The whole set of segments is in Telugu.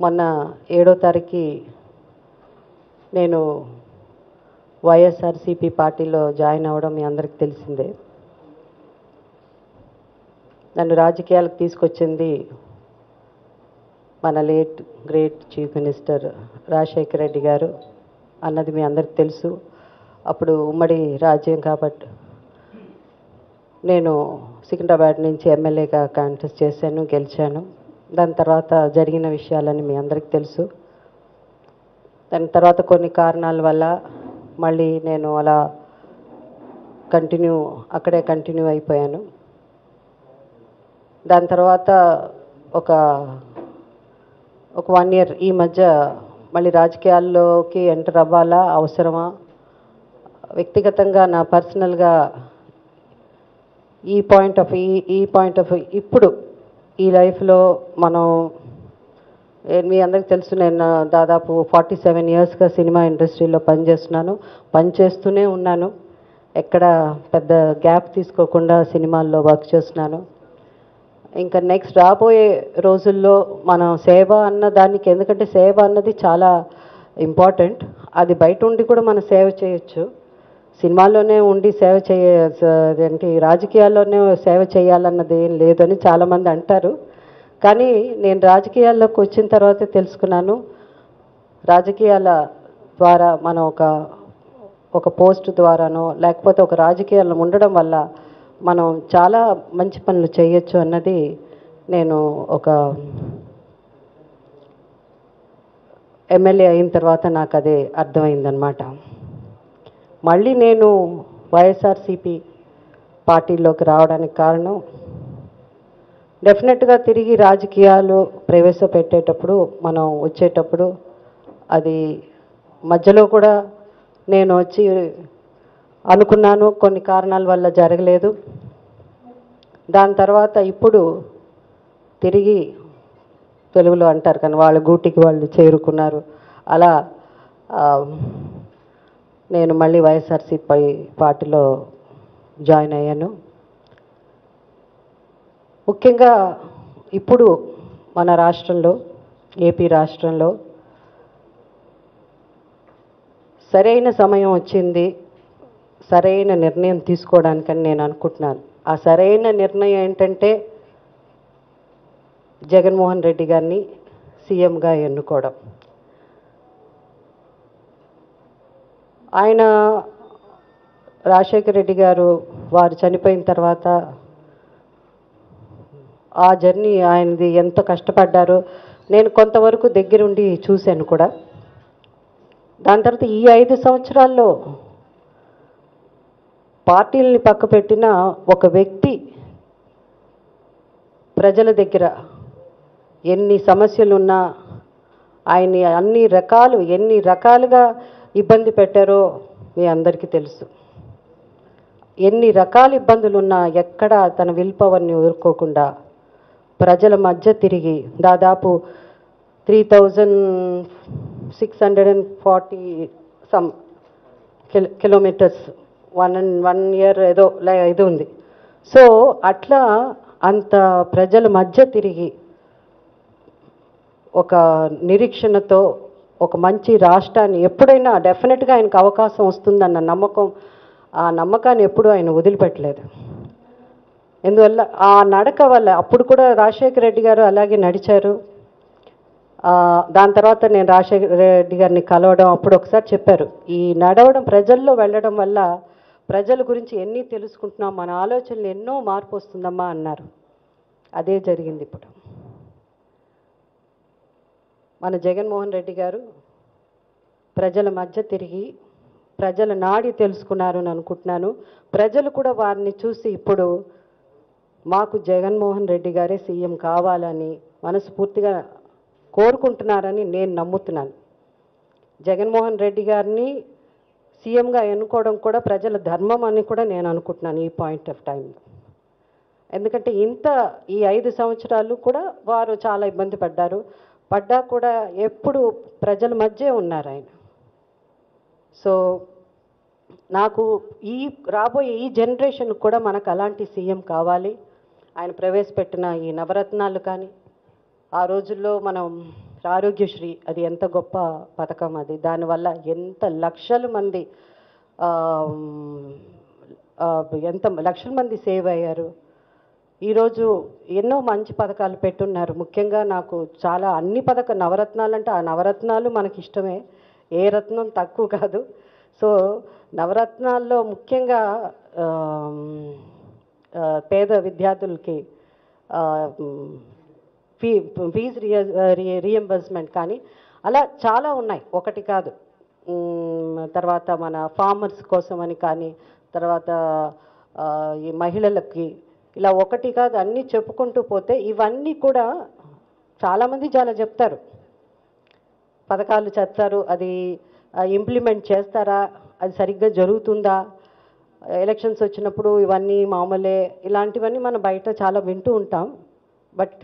మొన్న ఏడో తారీఖు నేను వైఎస్ఆర్సిపి పార్టీలో జాయిన్ అవ్వడం మీ అందరికీ తెలిసిందే. నన్ను రాజకీయాలకు తీసుకొచ్చింది మన late great chief minister Rajasekhara Reddy garu అన్నది మీ అందరికి తెలుసు. అప్పుడు ఉమ్మడి రాజ్యం కాబట్టి నేను సికింద్రాబాద్ నుంచి ఎమ్మెల్యేగా కాంటెస్ట్ చేశాను గెలిచాను. దాని తర్వాత జరిగిన విషయాలని మీ అందరికి తెలుసు. దాని తర్వాత కొన్ని కారణాల వల్ల మళ్ళీ నేను అలా కంటిన్యూ అక్కడే కంటిన్యూ అయిపోయాను. దాని తర్వాత ఒక ఒక వన్ ఇయర్ ఈ మధ్య మళ్ళీ రాజకీయాల్లోకి ఎంటర్ అవ్వాలా అవసరమా? వ్యక్తిగతంగా నా పర్సనల్గా ఈ పాయింట్ ఆఫ్ ఈ ఈ పాయింట్ ఆఫ్ ఇప్పుడు ఈ లైఫ్లో మనం మీ అందరికి తెలుసు నేను దాదాపు ఫార్టీ సెవెన్ ఇయర్స్గా సినిమా ఇండస్ట్రీలో పనిచేస్తున్నాను. పనిచేస్తూనే ఉన్నాను. ఎక్కడ పెద్ద గ్యాప్ తీసుకోకుండా సినిమాల్లో వర్క్ చేస్తున్నాను. ఇంకా నెక్స్ట్ రాబోయే రోజుల్లో మనం సేవ అన్న దానికి ఎందుకంటే సేవ అన్నది చాలా ఇంపార్టెంట్. అది బయట ఉండి కూడా మనం సేవ చేయొచ్చు. సినిమాల్లోనే ఉండి సేవ చేయ ఏంటి రాజకీయాల్లోనే సేవ చేయాలన్నది ఏం లేదని చాలామంది అంటారు. కానీ నేను రాజకీయాల్లోకి వచ్చిన తర్వాత తెలుసుకున్నాను. రాజకీయాల ద్వారా మనం ఒక ఒక పోస్ట్ ద్వారానో లేకపోతే ఒక రాజకీయాల్లో ఉండడం వల్ల మనం చాలా మంచి పనులు చేయొచ్చు అన్నది నేను ఒక ఎమ్మెల్యే అయిన తర్వాత నాకు అదే అర్థమైందనమాట మళ్ళీ నేను వైఎస్ఆర్సిపి పార్టీలోకి రావడానికి కారణం డెఫినెట్గా తిరిగి రాజకీయాలు ప్రవేశపెట్టేటప్పుడు మనం వచ్చేటప్పుడు అది మధ్యలో కూడా నేను వచ్చి అనుకున్నాను కొన్ని కారణాల వల్ల జరగలేదు. దాని తర్వాత ఇప్పుడు తిరిగి తెలుగులో అంటారు కానీ వాళ్ళ గూటికి వాళ్ళు చేరుకున్నారు. అలా నేను మళ్ళీ వైఎస్ఆర్సీపై పార్టీలో జాయిన్ అయ్యాను. ముఖ్యంగా ఇప్పుడు మన రాష్ట్రంలో ఏపీ రాష్ట్రంలో సరైన సమయం వచ్చింది సరైన నిర్ణయం తీసుకోవడానికని నేను అనుకుంటున్నాను. ఆ సరైన నిర్ణయం ఏంటంటే జగన్మోహన్ రెడ్డి గారిని సీఎంగా ఎన్నుకోవడం. ఆయన రాజశేఖర రెడ్డి గారు వారు చనిపోయిన తర్వాత ఆ జర్నీ ఆయనది ఎంత కష్టపడ్డారో నేను కొంతవరకు దగ్గరుండి చూశాను కూడా. దాని తర్వాత ఈ ఐదు సంవత్సరాల్లో పార్టీలని పక్కపెట్టిన ఒక వ్యక్తి ప్రజల దగ్గర ఎన్ని సమస్యలున్నా ఆయన్ని అన్ని రకాలు ఎన్ని రకాలుగా ఇబ్బంది పెట్టారో మీ అందరికీ తెలుసు. ఎన్ని రకాల ఇబ్బందులు ఉన్నా ఎక్కడ తన విల్ పవర్ని ఎదుర్కోకుండా ప్రజల మధ్య తిరిగి దాదాపు three thousand six hundred and forty some kilo kilometres. One and one year ఏదో ఇది ఉంది. సో అట్లా అంత ప్రజల మధ్య తిరిగి ఒక నిరీక్షణతో ఒక మంచి రాష్ట్రాన్ని ఎప్పుడైనా డెఫినెట్గా ఆయనకు అవకాశం వస్తుందన్న నమ్మకం ఆ నమ్మకాన్ని ఎప్పుడూ ఆయన వదిలిపెట్టలేదు. ఎందువల్ల ఆ నడక వల్ల అప్పుడు కూడా రాజశేఖర రెడ్డి గారు అలాగే నడిచారు. దాని తర్వాత నేను రాజశేఖర రెడ్డి గారిని కలవడం అప్పుడు ఒకసారి చెప్పారు. ఈ నడవడం ప్రజల్లో వెళ్ళడం వల్ల ప్రజల గురించి ఎన్ని తెలుసుకుంటున్నాం మన ఆలోచనలు ఎన్నో మార్పు వస్తుందమ్మా అన్నారు. అదే జరిగింది ఇప్పుడు. మన జగన్మోహన్ రెడ్డి గారు ప్రజల మధ్య తిరిగి ప్రజల నాడి తెలుసుకున్నారు అని అనుకుంటున్నాను. ప్రజలు కూడా వారిని చూసి ఇప్పుడు మాకు జగన్మోహన్ రెడ్డి గారే సీఎం కావాలని మనస్ఫూర్తిగా కోరుకుంటున్నారని నేను నమ్ముతున్నాను. జగన్మోహన్ రెడ్డి గారిని సీఎంగా ఎన్నుకోవడం కూడా ప్రజల ధర్మం అని కూడా నేను అనుకుంటున్నాను ఈ పాయింట్ ఆఫ్ టైంలో ఎందుకంటే ఇంత ఈ ఐదు సంవత్సరాలు కూడా వారు చాలా ఇబ్బంది పడ్డారు. పడ్డా కూడా ఎప్పుడు ప్రజల మధ్య ఉన్నారు ఆయన. సో నాకు ఈ రాబోయే ఈ జనరేషన్ కూడా మనకు అలాంటి సీఎం కావాలి. ఆయన ప్రవేశపెట్టిన ఈ నవరత్నాలు కానీ ఆ రోజుల్లో మనం ఆరోగ్యశ్రీ అది ఎంత గొప్ప పథకం అది. దానివల్ల ఎంత లక్షల మంది ఎంత లక్షల మంది సేవ్ అయ్యారు. ఈరోజు ఎన్నో మంచి పథకాలు పెట్టున్నారు. ముఖ్యంగా నాకు చాలా అన్ని పథక నవరత్నాలు అంటే ఆ నవరత్నాలు మనకి ఇష్టమే. ఏ రత్నం తక్కువ కాదు. సో నవరత్నాల్లో ముఖ్యంగా పేద విద్యార్థులకి ఫీ మ్, ఫీ ఫీజు రియంబర్స్మెంట్ కానీ అలా చాలా ఉన్నాయి. ఒకటి కాదు. తర్వాత మన ఫార్మర్స్ కోసం అని కానీ తర్వాత ఈ మహిళలకి ఇలా ఒకటి కాదు అన్నీ చెప్పుకుంటూ పోతే ఇవన్నీ కూడా చాలామంది చాలా చెప్తారు. పథకాలు చెప్తారు అది ఇంప్లిమెంట్ చేస్తారా అది సరిగ్గా జరుగుతుందా ఎలక్షన్స్ వచ్చినప్పుడు ఇవన్నీ మామూలే ఇలాంటివన్నీ మనం బయట చాలా వింటూ ఉంటాం. బట్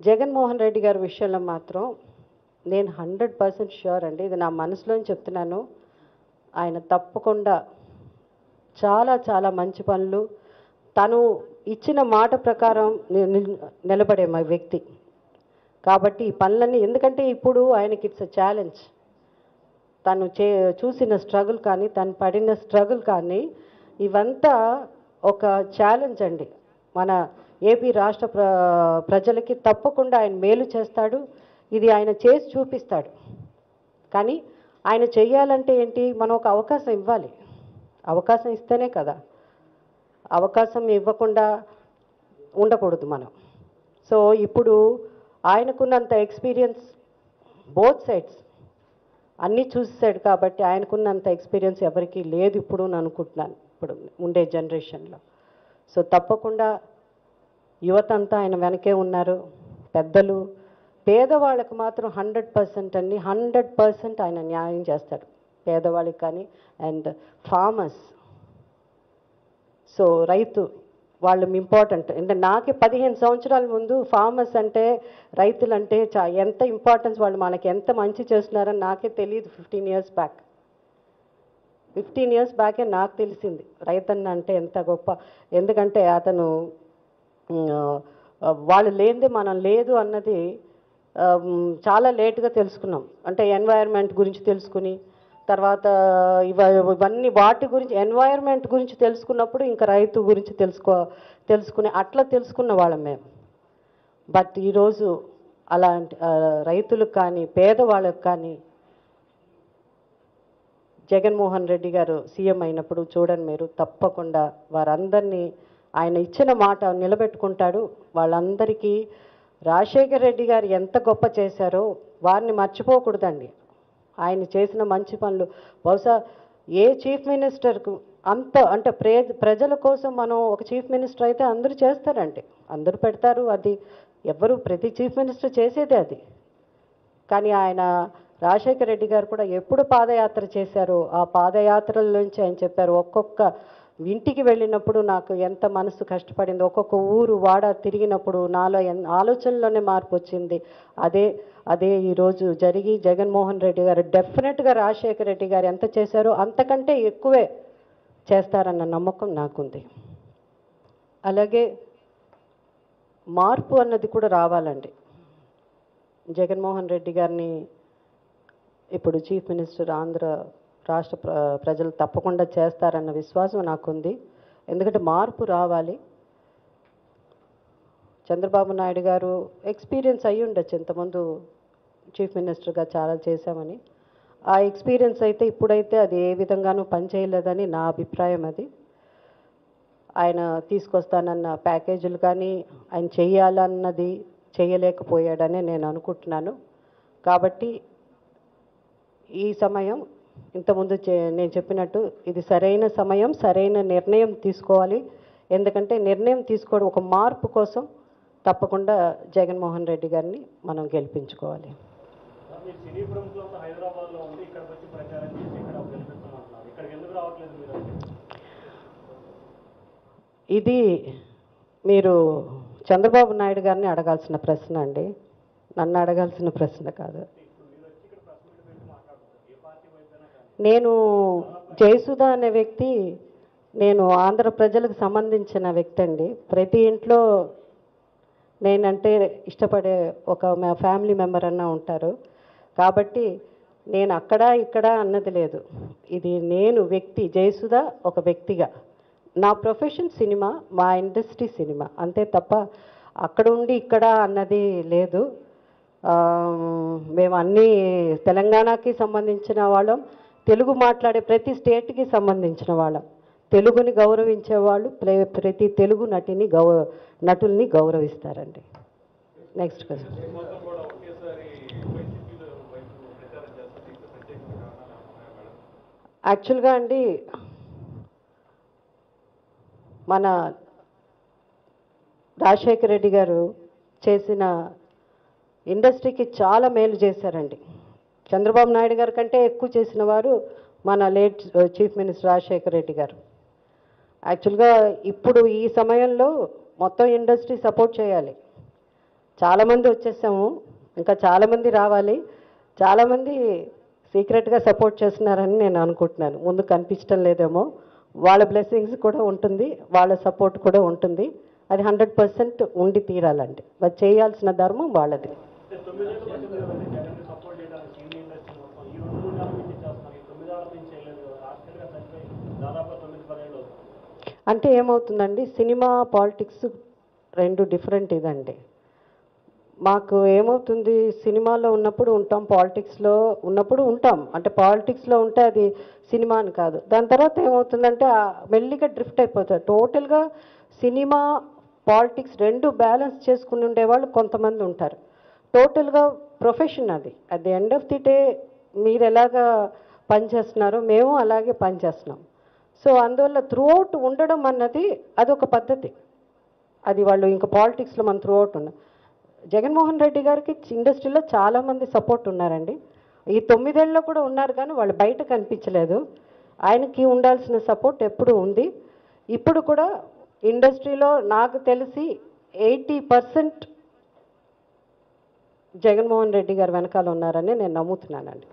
జగన్మోహన్ రెడ్డి గారి విషయంలో మాత్రం నేను హండ్రెడ్ పర్సెంట్ షూర్ అండి ఇది నా మనసులోని చెప్తున్నాను. ఆయన తప్పకుండా చాలా చాలా మంచి పనులు తను ఇచ్చిన మాట ప్రకారం ని- నిలబడే మా వ్యక్తి. కాబట్టి ఈ పనులన్నీ ఎందుకంటే ఇప్పుడు ఆయనకి ఇట్స్ అ ఛాలెంజ్. తను చే చూసిన స్ట్రగుల్ కానీ తను పడిన స్ట్రగుల్ కానీ ఇవంతా ఒక ఛాలెంజ్ అండి. మన ఏపీ రాష్ట్ర ప్ర ప్రజలకి తప్పకుండా ఆయన మేలు చేస్తాడు. ఇది ఆయన చేసి చూపిస్తాడు. కానీ ఆయన చెయ్యాలంటే ఏంటి? మనం ఒక అవకాశం ఇవ్వాలి. అవకాశం ఇస్తేనే కదా. అవకాశం ఇవ్వకుండా ఉండకూడదు మనం. సో ఇప్పుడు ఆయనకున్నంత ఎక్స్పీరియన్స్ బోత్ సైడ్స్ అన్నీ చూసాడు కాబట్టి ఆయనకున్నంత ఎక్స్పీరియన్స్ ఎవరికీ లేదు ఇప్పుడు అని అనుకుంటున్నాను ఇప్పుడు ఉండే జనరేషన్లో. సో తప్పకుండా యువత అంతా ఆయన వెనకే ఉన్నారు. పెద్దలు పేదవాళ్ళకు మాత్రం హండ్రెడ్ పర్సెంట్ అన్ని హండ్రెడ్ పర్సెంట్ ఆయన న్యాయం చేస్తాడు. పేదవాళ్ళకి కానీ అండ్ ఫార్మర్స్ సో రైతు వాళ్ళు ఇంపార్టెంట్. అంటే నాకే పదిహేను సంవత్సరాల ముందు ఫార్మర్స్ అంటే రైతులు అంటే చా ఎంత ఇంపార్టెన్స్ వాళ్ళు మనకి ఎంత మంచి చేస్తున్నారని నాకే తెలియదు fifteen years back. Fifteen years బ్యాకే నాకు తెలిసింది రైతన్న అంటే ఎంత గొప్ప. ఎందుకంటే అతను వాళ్ళు లేనిదే మనం లేదు అన్నది చాలా లేట్గా తెలుసుకున్నాం. అంటే ఎన్వైర్న్మెంట్ గురించి తెలుసుకుని తర్వాత ఇవ ఇవన్నీ వాటి గురించి ఎన్వైర్న్మెంట్ గురించి తెలుసుకున్నప్పుడు ఇంకా రైతు గురించి తెలుసుకో తెలుసుకుని అట్లా తెలుసుకున్న వాళ్ళం మేము. బట్ ఈరోజు అలాంటి రైతులకు కానీ పేదవాళ్ళకు కానీ జగన్మోహన్ రెడ్డి గారు సీఎం అయినప్పుడు చూడండి మీరు తప్పకుండా వారందరినీ ఆయన ఇచ్చిన మాట నిలబెట్టుకుంటాడు. వాళ్ళందరికీ రాజశేఖర్ రెడ్డి గారు ఎంత గొప్ప చేశారో వారిని మర్చిపోకూడదండి. ఆయన చేసిన మంచి పనులు. బహుశా ఏ చీఫ్ మినిస్టర్కు అంత అంటే ప్రే ప్రజల కోసం మనం ఒక చీఫ్ మినిస్టర్ అయితే అందరూ చేస్తారండి. అందరూ పెడతారు అది. ఎవరు ప్రతి చీఫ్ మినిస్టర్ చేసేదే అది. కానీ ఆయన రాజశేఖర రెడ్డి గారు కూడా ఎప్పుడు పాదయాత్ర చేశారో ఆ పాదయాత్రల నుంచి ఆయన చెప్పారు ఒక్కొక్క ఇంటికి వెళ్ళినప్పుడు నాకు ఎంత మనసు కష్టపడింది. ఒక్కొక్క ఊరు వాడ తిరిగినప్పుడు నాలో ఆలోచనలోనే మార్పు వచ్చింది. అదే అదే ఈరోజు జరిగి జగన్మోహన్ రెడ్డి గారు డెఫినెట్గా రాజశేఖర రెడ్డి గారు ఎంత చేశారో అంతకంటే ఎక్కువే చేస్తారన్న నమ్మకం నాకుంది. అలాగే మార్పు అన్నది కూడా రావాలండి. జగన్మోహన్ రెడ్డి గారిని ఇప్పుడు చీఫ్ మినిస్టర్ ఆంధ్ర రాష్ట్ర ప్ర ప్రజలు తప్పకుండా చేస్తారన్న విశ్వాసం నాకుంది. ఎందుకంటే మార్పు రావాలి. చంద్రబాబు నాయుడు గారు ఎక్స్పీరియన్స్ అయ్యి ఉండొచ్చు. ఇంతకుముందు చీఫ్ మినిస్టర్గా చాలా చేశామని. ఆ ఎక్స్పీరియన్స్ అయితే ఇప్పుడైతే అది ఏ విధంగానూ పనిచేయలేదని నా అభిప్రాయం అది. ఆయన తీసుకొస్తానన్న ప్యాకేజీలు కానీ ఆయన చేయాలన్నది చేయలేకపోయాడని నేను అనుకుంటున్నాను. కాబట్టి ఈ సమయం ఇంతకుముందు నేను చెప్పినట్టు ఇది సరైన సమయం సరైన నిర్ణయం తీసుకోవాలి. ఎందుకంటే నిర్ణయం తీసుకోవడం ఒక మార్పు కోసం తప్పకుండా జగన్మోహన్ రెడ్డి గారిని మనం గెలిపించుకోవాలి. ఇది మీరు చంద్రబాబు నాయుడు గారిని అడగాల్సిన ప్రశ్న అండి. నన్ను అడగాల్సిన ప్రశ్న కాదు. నేను జయసుధ అనే వ్యక్తి నేను ఆంధ్ర ప్రజలకు సంబంధించిన వ్యక్తి అండి. ప్రతి ఇంట్లో నేనంటే ఇష్టపడే ఒక మా ఫ్యామిలీ మెంబర్ అన్న ఉంటారు. కాబట్టి నేను అక్కడ ఇక్కడ అన్నది లేదు. ఇది నేను వ్యక్తి జయసుధ ఒక వ్యక్తిగా. నా ప్రొఫెషన్ సినిమా మా ఇండస్ట్రీ సినిమా. అంతే తప్ప అక్కడ ఉండి ఇక్కడ అన్నది లేదు. మేము అన్నీ తెలంగాణకి సంబంధించిన వాళ్ళం. తెలుగు మాట్లాడే ప్రతి స్టేట్కి సంబంధించిన వాళ్ళం. తెలుగుని గౌరవించే వాళ్ళు ప్రతి తెలుగు నటిని గౌ నటుల్ని గౌరవిస్తారండి. నెక్స్ట్ క్వశ్చన్ యాక్చువల్గా అండి మన రాజశేఖర రెడ్డి గారు చేసిన ఇండస్ట్రీకి చాలా మేలు చేశారండి. చంద్రబాబు నాయుడు గారి కంటే ఎక్కువ చేసిన వారు మన late chief minister Rajasekhara Reddy garu. యాక్చువల్గా ఇప్పుడు ఈ సమయంలో మొత్తం ఇండస్ట్రీ సపోర్ట్ చేయాలి. చాలామంది వచ్చేసాము ఇంకా చాలామంది రావాలి. చాలామంది సీక్రెట్గా సపోర్ట్ చేస్తున్నారని నేను అనుకుంటున్నాను. ముందు కనిపించడం లేదేమో. వాళ్ళ బ్లెస్సింగ్స్ కూడా ఉంటుంది వాళ్ళ సపోర్ట్ కూడా ఉంటుంది. అది హండ్రెడ్ పర్సెంట్ ఉండి తీరాలండి. మరి చేయాల్సిన ధర్మం వాళ్ళది అంటే తొమ్మిదేళ్ళు పట్టింది కదండి జగన్ సపోర్ట్ చేయడానికి సినీ ఇండస్ట్రీ మొత్తం ఈ రెండు మూడు నెలల నుంచి చేస్తున్నారు ఈ తొమ్మిదేళ్ళ నుంచి చేయలేదు కదా రాజకీయంగా చనిపోయి దాదాపు తొమ్మిది పదేళ్ళు అవుతుంది అంటే ఏమవుతుందండి? సినిమా పాలిటిక్స్ రెండు డిఫరెంట్ ఇదండి. మాకు ఏమవుతుంది? సినిమాలో ఉన్నప్పుడు ఉంటాం పాలిటిక్స్లో ఉన్నప్పుడు ఉంటాం. అంటే పాలిటిక్స్లో ఉంటే అది సినిమా అని కాదు. దాని తర్వాత ఏమవుతుందంటే మెల్లిగా డ్రిఫ్ట్ అయిపోతుంది టోటల్గా సినిమా పాలిటిక్స్ రెండు బ్యాలెన్స్ చేసుకుని ఉండేవాళ్ళు కొంతమంది ఉంటారు. టోటల్గా ప్రొఫెషన్ అది. At the end of the day మీరు ఎలాగా పనిచేస్తున్నారో మేము అలాగే పనిచేస్తున్నాం. సో అందువల్ల త్రూఅవుట్ ఉండడం అన్నది అదొక పద్ధతి. అది వాళ్ళు ఇంకా పాలిటిక్స్లో మనం త్రూఅవుట్ ఉన్నాం జగన్మోహన్ రెడ్డి గారికి ఇండస్ట్రీలో చాలామంది సపోర్ట్ ఉన్నారండి. ఈ తొమ్మిదేళ్ళలో కూడా ఉన్నారు కానీ వాళ్ళు బయట కనిపించలేదు ఆయనకి ఉండాల్సిన సపోర్ట్ ఎప్పుడు ఉంది. ఇప్పుడు కూడా ఇండస్ట్రీలో నాకు తెలిసి ఎయిటీ పర్సెంట్ జగన్మోహన్ రెడ్డి గారు వెనకాల ఉన్నారని నేను నమ్ముతున్నానండి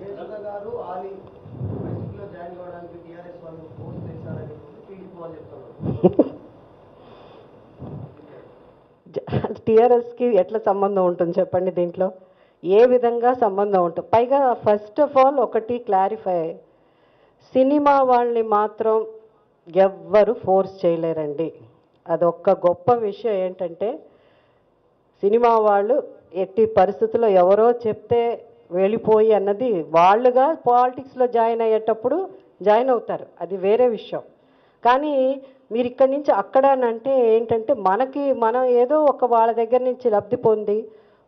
జయసుధ గారు ఆలి వైసీపీలో జాయిన్ కావడానికి టీఆర్ఎస్ వాళ్ళు ఫోర్స్ చేశారని టీడీపీ వాళ్ళు చెప్తున్నారు టీఆర్ఎస్కి ఎట్లా సంబంధం ఉంటుంది చెప్పండి దీంట్లో? ఏ విధంగా సంబంధం ఉంటుంది పైగా ఫస్ట్ ఆఫ్ ఆల్ ఒకటి క్లారిఫై సినిమా వాళ్ళని మాత్రం ఎవ్వరు ఫోర్స్ చేయలేరండి. అదొక్క గొప్ప విషయం ఏంటంటే సినిమా వాళ్ళు ఎట్టి పరిస్థితుల్లో ఎవరో చెప్తే వెళ్ళిపోయి అన్నది వాళ్ళుగా పాలిటిక్స్లో జాయిన్ అయ్యేటప్పుడు జాయిన్ అవుతారు. అది వేరే విషయం. కానీ మీరు ఇక్కడి నుంచి అక్కడ అని అంటే ఏంటంటే మనకి మనం ఏదో ఒక వాళ్ళ దగ్గర నుంచి లబ్ధి పొంది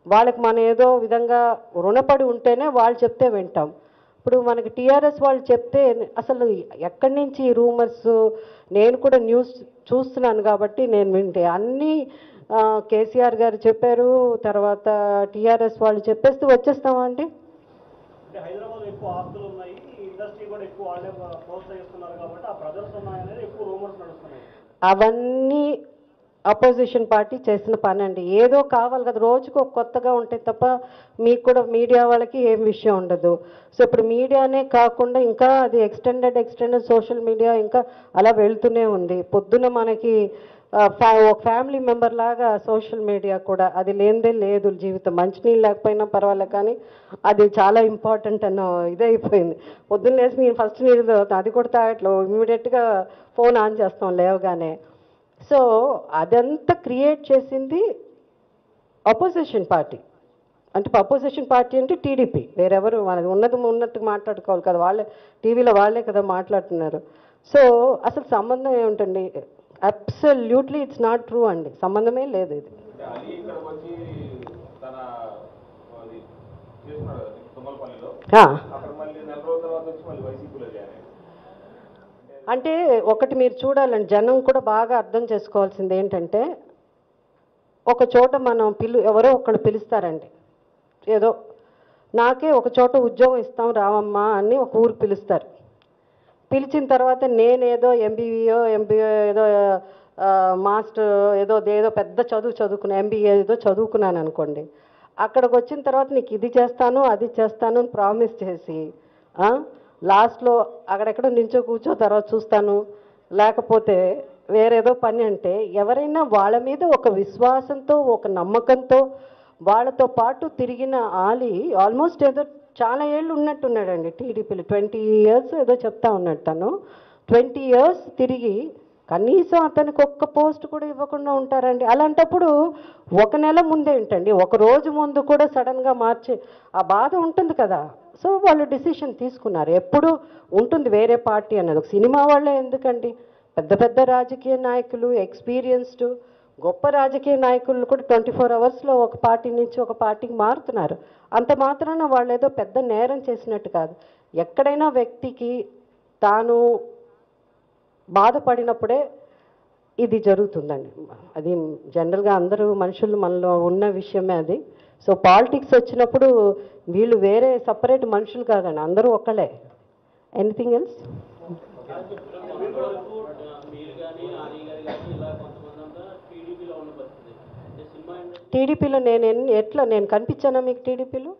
వాళ్ళకి మనం ఏదో విధంగా రుణపడి ఉంటేనే వాళ్ళు చెప్తే వింటాం. ఇప్పుడు మనకి టీఆర్ఎస్ వాళ్ళు చెప్తే అసలు ఎక్కడి నుంచి ఈ రూమర్స్ నేను కూడా న్యూస్ చూస్తున్నాను కాబట్టి నేను వింటే అన్నీ కేసీఆర్ గారు చెప్పారు తర్వాత టీఆర్ఎస్ వాళ్ళు చెప్పేస్తే వచ్చేస్తామా అండి? హైదరాబాద్ ఎక్కువ ఆస్తులు ఉన్నాయి ఇండస్ట్రీ కూడా ఎక్కువ వాళ్ళే ప్రోత్సహిస్తున్నారు కాబట్టి ఆ ప్రజర్స్ ఉన్నాయనేది ఎక్కువ రూమర్స్ నడుస్తున్నాయి. అవన్నీ అపోజిషన్ పార్టీ చేసిన పని అండి ఏదో కావాలి కదా. రోజుకు కొత్తగా ఉంటే తప్ప మీకు కూడా మీడియా వాళ్ళకి ఏం విషయం ఉండదు. సో ఇప్పుడు మీడియానే కాకుండా ఇంకా అది ఎక్స్టెండెడ్ ఎక్స్టెండెడ్ సోషల్ మీడియా ఇంకా అలా వెళ్తూనే ఉంది. పొద్దున మనకి ఒక ఫ్యామిలీ మెంబర్ లాగా సోషల్ మీడియా కూడా అది లేనిదే లేదు జీవితం. మంచినీళ్ళు లేకపోయినా పర్వాలేదు కానీ అది చాలా ఇంపార్టెంట్ అన్న ఇది అయిపోయింది పొద్దున్న లేసి నేను ఫస్ట్ నీళ్ళు అది కూడా తాగట్లో ఇమీడియట్గా ఫోన్ ఆన్ చేస్తాం లేవగానే. సో అదంతా క్రియేట్ చేసింది అపోజిషన్ పార్టీ అంటే అపోజిషన్ పార్టీ అంటే టీడీపీ వేరెవరు మనది ఉన్నది ఉన్నట్టు మాట్లాడుకోవాలి కదా. వాళ్ళే టీవీలో వాళ్ళే కదా మాట్లాడుతున్నారు. సో అసలు సంబంధం ఏమిటండి అబ్సల్యూట్లీ ఇట్స్ నాట్ ట్రూ అండి. సంబంధమే లేదు ఇది. అంటే ఒకటి మీరు చూడాలండి జనం కూడా బాగా అర్థం చేసుకోవాల్సింది ఏంటంటే ఒక చోట మనం పిలు ఎవరో ఒకళ్ళు పిలుస్తారండి. ఏదో నాకే ఒక చోట ఉద్యోగం ఇస్తాం రావమ్మా అని ఒక ఊరు పిలుస్తారు. పిలిచిన తర్వాత నేనేదో ఎంబీబీఓ ఎంబీఓ ఏదో మాస్టర్ ఏదో ఏదో పెద్ద చదువు చదువుకున్నా ఎంబీఏ ఏదో చదువుకున్నాను అనుకోండి. అక్కడికి వచ్చిన తర్వాత నీకు ఇది చేస్తాను అది చేస్తాను అని ప్రామిస్ చేసి లాస్ట్లో అక్కడెక్కడ నించో కూర్చో తర్వాత చూస్తాను. లేకపోతే వేరేదో పని అంటే ఎవరైనా వాళ్ళ మీద ఒక విశ్వాసంతో ఒక నమ్మకంతో వాళ్ళతో పాటు తిరిగిన ఆలి ఆల్మోస్ట్ ఏదో చాలా ఏళ్ళు ఉన్నట్టున్నాడండి టీడీపీలో. ట్వంటీ ఇయర్స్ ఏదో చెప్తా ఉన్నాడు తను. ట్వంటీ ఇయర్స్ తిరిగి కనీసం అతనికి ఒక్క పోస్ట్ కూడా ఇవ్వకుండా ఉంటారండి. అలాంటప్పుడు ఒక నెల ముందే ఏంటండి ఒక రోజు ముందు కూడా సడన్గా మార్చే ఆ బాధ ఉంటుంది కదా. సో వాళ్ళు డిసిషన్ తీసుకున్నారు. ఎప్పుడు ఉంటుంది వేరే పార్టీ అన్నది. ఒక సినిమా వాళ్ళే ఎందుకండి? పెద్ద పెద్ద రాజకీయ నాయకులు ఎక్స్పీరియన్స్డ్ గొప్ప రాజకీయ నాయకులు కూడా ట్వంటీ ఫోర్ అవర్స్లో ఒక పార్టీ నుంచి ఒక పార్టీకి మారుతున్నారు. అంత మాత్రాన వాళ్ళు ఏదో పెద్ద నేరం చేసినట్టు కాదు. ఎక్కడైనా వ్యక్తికి తాను బాధపడినప్పుడే ఇది జరుగుతుందండి. అది జనరల్గా అందరూ మనుషులు మనలో ఉన్న విషయమే అది. సో పాలిటిక్స్ వచ్చినప్పుడు వీళ్ళు వేరే సపరేట్ మనుషులు కాదండి. అందరూ ఒక్కలే ఎనీథింగ్ ఎల్స్ మీరు కానీ ఆలీ గారు కానీ ఇలా కొంతమంది అంతా టీడీపీలో ఉన్న పరిస్థితి అంటే సినిమా ఇండస్ట్రీ టీడీపీలో నేను ఎన్ని ఎట్లా నేను కనిపించానా మీకు టీడీపీలో?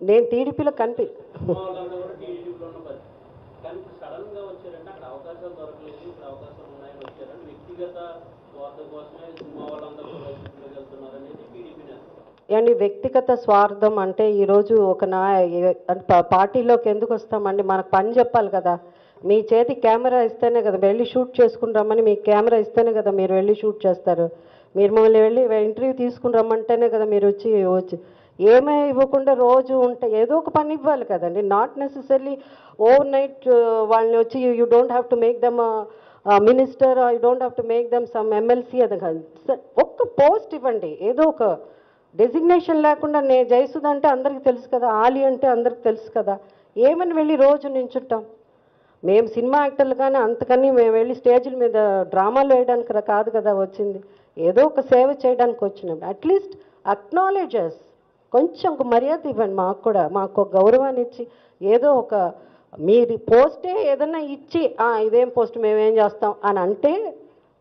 నేను టీడీపీలో కనిపి అండి వ్యక్తిగత స్వార్థం అంటే ఈరోజు ఒక నా పార్టీలోకి ఎందుకు వస్తామండి? మనకు పని చెప్పాలి కదా. మీ చేతి కెమెరా ఇస్తేనే కదా. వెళ్ళి షూట్ చేసుకుని రమ్మని మీ కెమెరా ఇస్తేనే కదా మీరు వెళ్ళి షూట్ చేస్తారు. మీరు మమ్మల్ని వెళ్ళి ఇంటర్వ్యూ తీసుకుని రమ్మంటేనే కదా మీరు వచ్చి వచ్చి. ఏమీ ఇవ్వకుండా రోజు ఉంటే ఏదో ఒక పని ఇవ్వాలి కదండి. నాట్ నెసెసరీ ఓవర్ నైట్ వాళ్ళని వచ్చి you don't have to make them minister you don't have to make them some MLC అది కాదు. ఒక్క పోస్ట్ ఇవ్వండి. ఏదో ఒక డెసిగ్నేషన్ లేకుండా నే జయసుధ అంటే అందరికీ తెలుసు కదా ఆలి అంటే అందరికి తెలుసు కదా. ఏమని వెళ్ళి రోజు నించుంటాం? మేము సినిమా యాక్టర్లు కానీ అంతకని మేము వెళ్ళి స్టేజ్ల మీద డ్రామాలు వేయడానికి కాదు కదా వచ్చింది. ఏదో ఒక సేవ చేయడానికి వచ్చినప్పుడు అట్లీస్ట్ అక్నాలెడ్జెస్ కొంచెం ఒక మర్యాద ఇవ్వండి మాకు కూడా మాకు ఒక గౌరవాన్ని ఇచ్చి ఏదో ఒక మీరు పోస్టే ఏదన్నా ఇచ్చి ఇదేం పోస్ట్ మేమేం చేస్తాం అని అంటే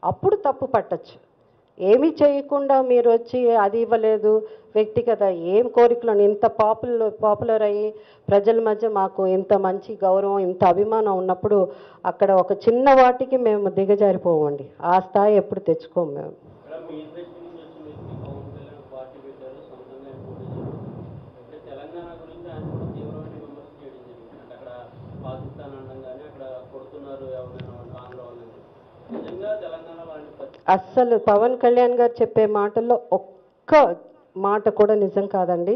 అప్పుడు తప్పు పట్టచ్చు. ఏమీ చేయకుండా మీరు వచ్చి అది ఇవ్వలేదు వ్యక్తిగత ఏం కోరికలు ఇంత పాపులర్ పాపులర్ అయ్యి ప్రజల మధ్య మాకు ఇంత మంచి గౌరవం ఇంత అభిమానం ఉన్నప్పుడు అక్కడ ఒక చిన్న వాటికి మేము దిగజారిపోవండి. ఆ స్థాయి ఎప్పుడు తెచ్చుకోము మేము ఇక్కడ మీ ఇండస్ట్రీ నుంచి వచ్చిన వ్యక్తి పవన్ కళ్యాణ్ పార్టీ పెట్టారు సొంతంగా ఆయన పోటీ చేశారు అంటే తెలంగాణ గురించి ఆయన కూడా తీవ్రమైన విమర్శ చేయడం జరిగింది అంటే అక్కడ పాకిస్తాన్ అనడం కానీ అక్కడ కొడుతున్నారు ఎవరైనా ఆంధ్ర వాళ్ళని నిజంగా తెలంగాణ లాంటి పరిస్థితి అస్సలు పవన్ కళ్యాణ్ గారు చెప్పే మాటల్లో ఒక్క మాట కూడా నిజం కాదండి.